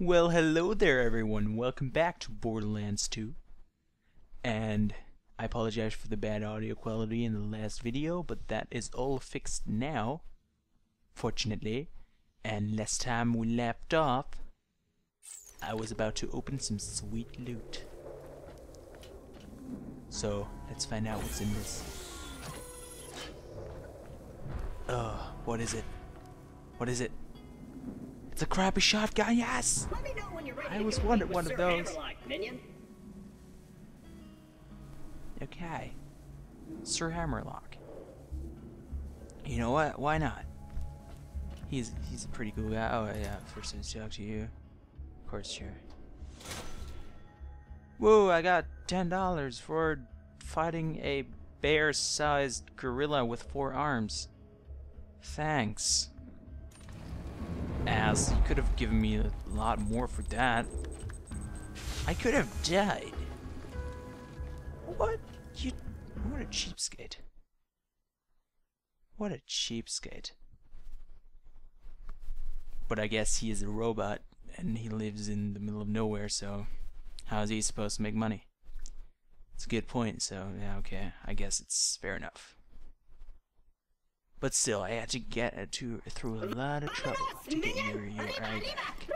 Well, hello there, everyone. Welcome back to Borderlands 2. And I apologize for the bad audio quality in the last video, but that is all fixed now, fortunately. And last time we left off, I was about to open some sweet loot. So, let's find out what's in this. Ugh, what is it? What is it? It's a crappy shotgun, yes! Let me know when you're ready I compete wanted one of those. Hammerlock. Okay. Sir Hammerlock. You know what? Why not? He's he's a pretty cool guy. Oh yeah, first time to talk to you. Of course, sure. Whoa, I got ten dollars for fighting a bear-sized gorilla with four arms. Thanks. As you could have given me a lot more for that. I could have died. What? You. What a cheapskate. What a cheapskate. But I guess he is a robot and he lives in the middle of nowhere, so how is he supposed to make money? It's a good point, so yeah, okay. I guess it's fair enough. But still, I had to get to through a lot of trouble to get your your eye back.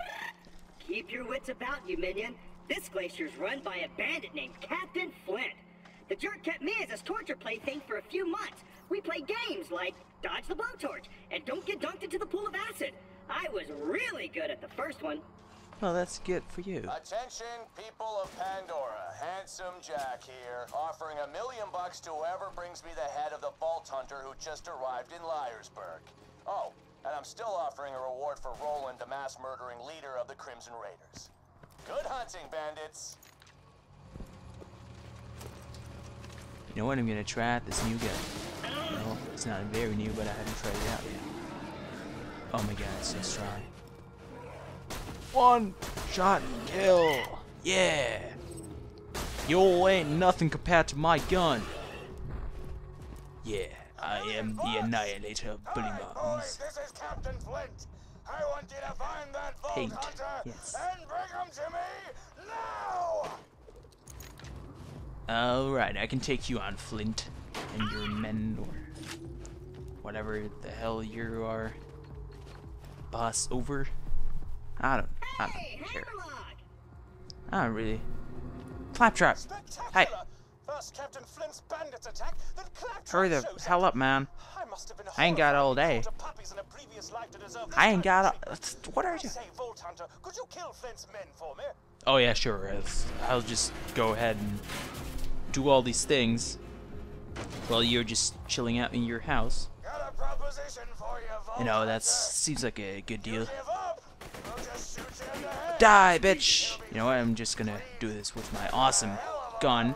Keep your wits about you, minion. This glacier's run by a bandit named Captain Flint. The jerk kept me as his torture plaything for a few months. We played games like Dodge the Blowtorch and Don't Get Dunked into the Pool of Acid. I was really good at the first one. Well, that's good for you. Attention, people of Pandora. Handsome Jack here, offering a million bucks to whoever brings me the head of the Vault Hunter who just arrived in Liar's Berg. Oh, and I'm still offering a reward for Roland, the mass murdering leader of the Crimson Raiders. Good hunting, bandits. You know what? I'm gonna try out this new gun. No, it's not very new, but I haven't tried it out yet. Oh my god, it's so strong. One shot and kill. Yeah. You ain't nothing compared to my gun. Yeah, I am the annihilator of bully bombs. this is Captain Flint. I want you to find that Vault Paint, Hunter yes. and bring him to me now. Alright, I can take you on, Flint, and your men, or whatever the hell you are. Boss over. I don't, I don't care. Hammerlock! I don't really. Claptrap. Hey. First Captain Flint's bandits attack, then Claptrap Hurry the shows hell up, man. I must have been I ain't got all day. in a life to I ain't got. A, what are you? say, Vault Hunter, could you kill Flint's men for me? Oh yeah, sure. I'll- I'll just go ahead and do all these things while you're just chilling out in your house. Got a proposition for you, Vault You know, that seems like a good deal. Give up. We'll just shoot you in the head. Die, bitch! You know what? I'm just gonna do this with my awesome gun.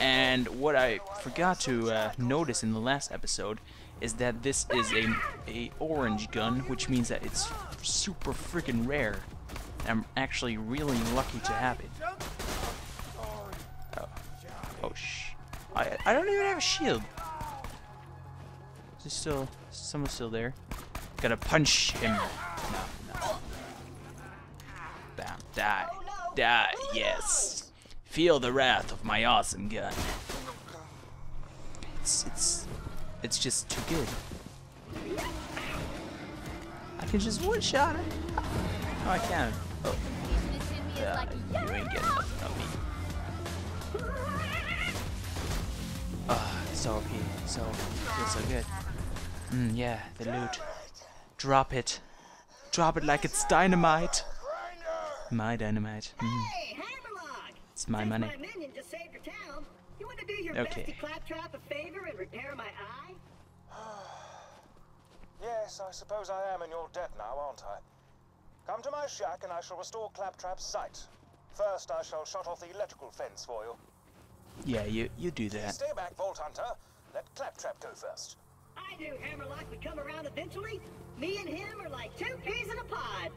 And what I forgot to uh, notice in the last episode is that this is a a orange gun, which means that it's super freaking rare. I'm actually really lucky to have it. Oh, oh sh! I I don't even have a shield. Is still someone still there? Gotta punch him. No, Bam. Die. Die. Yes. Feel the wrath of my awesome gun. It's it's it's just too good. I can just one shot it. Oh, I can. Oh. Yeah, you ain't getting nothing on me. Ah, so OP. So feels so good. Mm, yeah, the loot. Drop it. Drop it like it's dynamite. Grinder. My dynamite. Mm. Hey, Hammerlock! It's my Since money. my minion just saved your town, you want to do your Okay. bestie Claptrap a favor and repair my eye? Yes, I suppose I am in your debt now, aren't I? Come to my shack and I shall restore Claptrap's sight. First, I shall shut off the electrical fence for you. Yeah, you you do that. Stay back, Vault Hunter. Let Claptrap go first. I knew Hammerlock would come around eventually. Me and him are like two peas in a pod.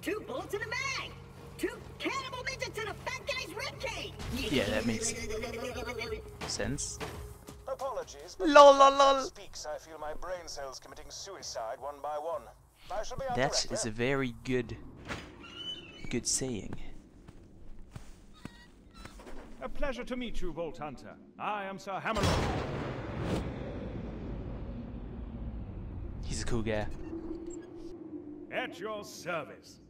Two bullets in a mag. Two cannibal midgets in a fat guy's ribcage. Yeah, that makes sense. Apologies, but Lol, lol, lol. speaks, I feel my brain cells committing suicide one by one. I shall be out That direct, is a very good good saying. A pleasure to meet you, Vault Hunter. I am Sir Hammerlock. He's a cool guy. At your service.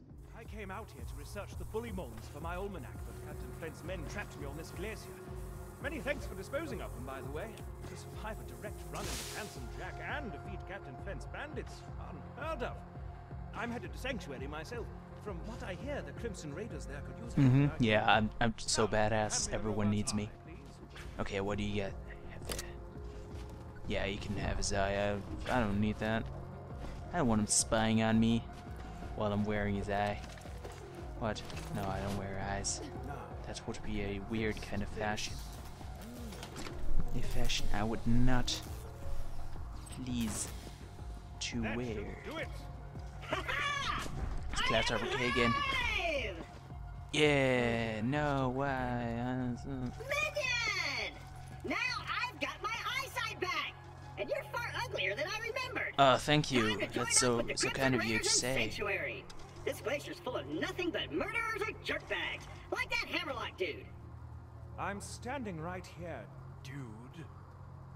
Came out here to research the bullymongs for my almanac, but Captain Flint's men trapped me on this glacier. Many thanks for disposing of them, by the way. To survive a direct run into Handsome Jack and defeat Captain Flint's bandits, unheard of. I'm headed to Sanctuary myself. From what I hear, the Crimson Raiders there could use Mm-hmm. Yeah, I'm, I'm so badass. hand me a Everyone needs me. Okay, what do you get? Yeah, you can have his eye. I, I don't need that. I don't want him spying on me while I'm wearing his eye. What? No, I don't wear eyes. That would be a weird kind of fashion. A fashion I would not please to That wear. should do it. Let's clap our bouquet again. Alive! Yeah, no, why? uh, Minion! Now I've got my eyesight back! And you're far uglier than I remembered! Oh, thank you. That's so so kind of you to say. Sanctuary. This glacier's full of nothing but murderers or jerkbags, like that Hammerlock dude. I'm standing right here, dude.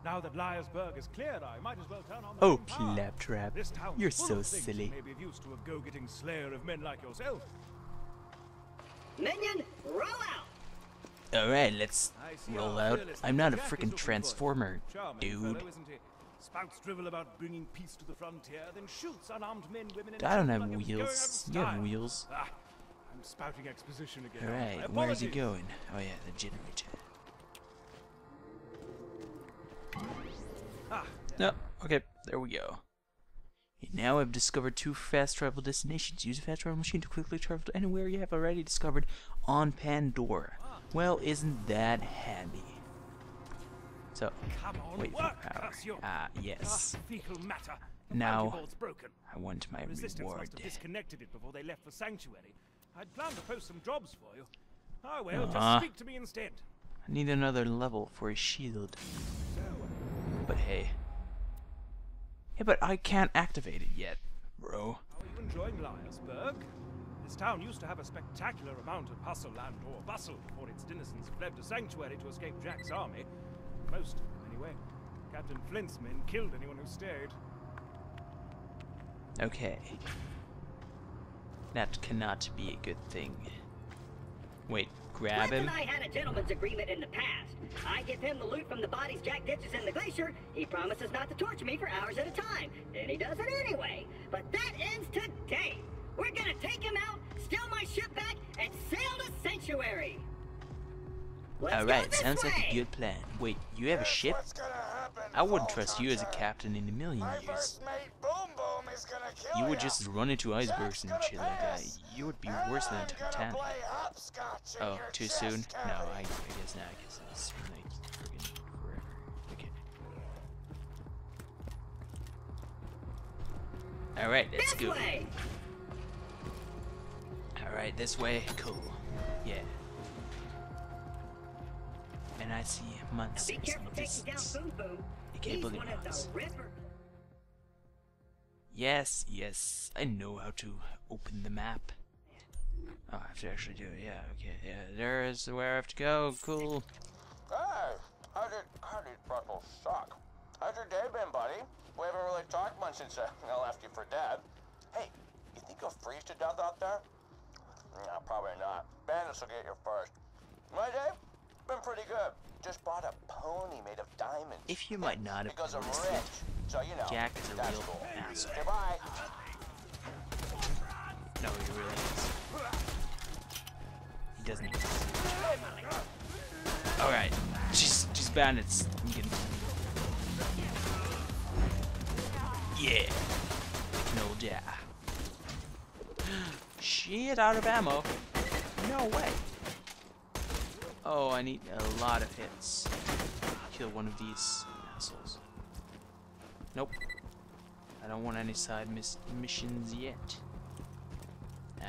Now that Liar's Berg is cleared, I might as well turn on the Oh. Claptrap. You're so silly. that May be of use to a go-getting slayer of men like yourself. Minion, roll out! Alright, let's roll out. I'm not a freaking looking for you. transformer, Charming dude. Fellow, isn't he? Spouts drivel about bringing peace to the frontier, then shoots unarmed men, women, and I don't have like he was going out of wheels. You have wheels. Ah, I'm spouting exposition again. Alright, where is he going? Oh yeah, the generator. Ah, No, okay, there we go. And Now I've discovered two fast travel destinations. Use a fast travel machine to quickly travel to anywhere you have already discovered on Pandora. Well, isn't that handy? So, come on, wait for power. Ah, yes. Fecal matter. Now- boundary board's broken. I want my Resistance reward. must have disconnected it before they left for Sanctuary. I'd planned to post some jobs for you. Oh well, Ah. just speak to me instead. I need another level for a shield. But hey. Yeah, but I can't activate it yet, bro. How are you enjoying Liar's Berg? This town used to have a spectacular amount of hustle and or bustle before its denizens fled to Sanctuary to escape Jack's army. Most of them, anyway. Captain Flint's men killed anyone who stayed. Okay. That cannot be a good thing. Wait, grab Flint him? and I had a gentleman's agreement in the past. I give him the loot from the bodies Jack ditches in the glacier. He promises not to torture me for hours at a time. Then he does it anyway. But that ends today. We're gonna take him out, steal my ship back, and sail to Sanctuary. Alright, sounds like a good plan. Wait, you have a ship? What's gonna happen, I wouldn't trust you as a captain in a million years. mate, Boom Boom, is gonna kill You would just run into icebergs and shit like that. You would be And worse than a Titanic. play hopscotch in Oh, too soon? No. I, I guess not. I guess it's like friggin' forever. Okay. Alright, let's This go. Alright, this way. Cool. Yeah. And I see monsters Be in careful the taking down distance. Boom Boom. Okay, He's bully one of the Ripper. Yes, yes, I know how to open the map. Oh, I have to actually do it. Yeah, okay, yeah. There is where I have to go. Cool. Hey, how did how did Freckles suck? How's your day been, buddy? We haven't really talked much since uh, I left you for dead. Hey, you think you'll freeze to death out there? No, probably not. Bandits will get you first. My day? Been pretty good. Just bought a pony made of diamonds. If you might not have because I'm rich. So you know. Jack is a real cool. asshole. Goodbye. No, he really is. He doesn't. Alright. She's she's bandits. I'm getting Yeah. All die. Shit out of ammo. No way. Oh, I need a lot of hits. Kill one of these assholes. Nope. I don't want any side mis missions yet.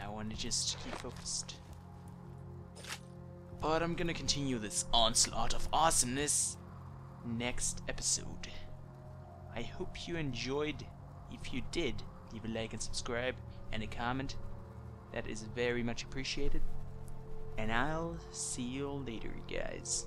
I want to just keep focused. But I'm gonna continue this onslaught of awesomeness next episode. I hope you enjoyed. If you did, leave a like and subscribe and a comment. That is very much appreciated. And I'll see you later, guys.